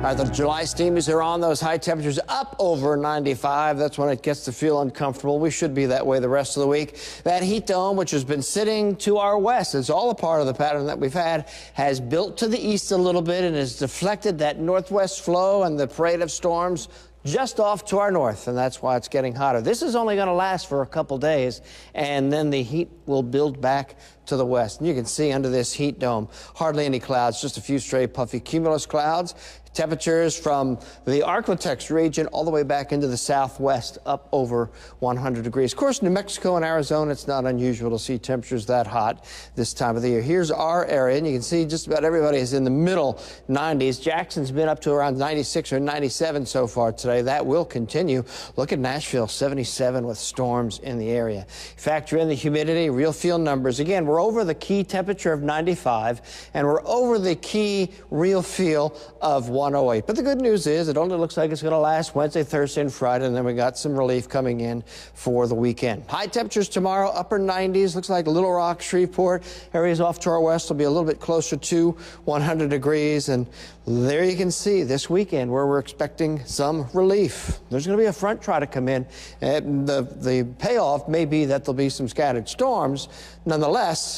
All right, the July steamies are on. Those high temperatures up over 95. That's when it gets to feel uncomfortable. We should be that way the rest of the week. That heat dome, which has been sitting to our west, it's all a part of the pattern that we've had, has built to the east a little bit and has deflected that northwest flow and the parade of storms just off to our north, and that's why it's getting hotter. This is only going to last for a couple days, and then the heat will build back to the west. And you can see under this heat dome, hardly any clouds, just a few stray puffy cumulus clouds. Temperatures from the Arklatex region all the way back into the southwest up over 100 degrees. Of course, New Mexico and Arizona, it's not unusual to see temperatures that hot this time of the year. Here's our area, and you can see just about everybody is in the middle 90s. Jackson's been up to around 96 or 97 so far today. That will continue. Look at Nashville, 77 with storms in the area. Factor in the humidity, real feel numbers. Again, we're over the key temperature of 95, and we're over the key real feel of 108. But the good news is it only looks like it's going to last Wednesday, Thursday, and Friday, and then we got some relief coming in for the weekend. High temperatures tomorrow, upper 90s. Looks like Little Rock, Shreveport, areas off to our west will be a little bit closer to 100 degrees. And there you can see this weekend where we're expecting some relief. There's going to be a front try to come in. And the, the payoff may be that there'll be some scattered storms. Nonetheless,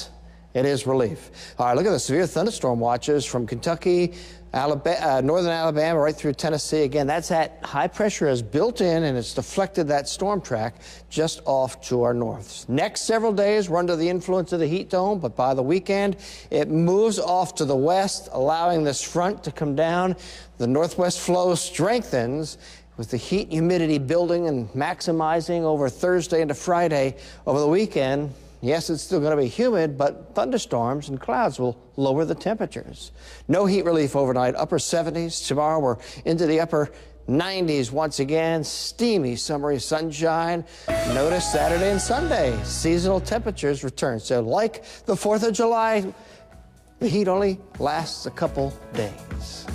it is relief. All right, look at the severe thunderstorm watches from Kentucky, Alabama, uh, northern Alabama, right through Tennessee. Again, that's that high pressure is built in and it's deflected that storm track just off to our north. Next several days, we're under the influence of the heat dome, but by the weekend, it moves off to the west, allowing this front to come down. The northwest flow strengthens with the heat and humidity building and maximizing over Thursday into Friday over the weekend. Yes, it's still going to be humid, but thunderstorms and clouds will lower the temperatures. No heat relief overnight, upper 70s. Tomorrow we're into the upper 90s once again. Steamy summery sunshine. Notice Saturday and Sunday, seasonal temperatures return. So, like the 4th of July, the heat only lasts a couple days.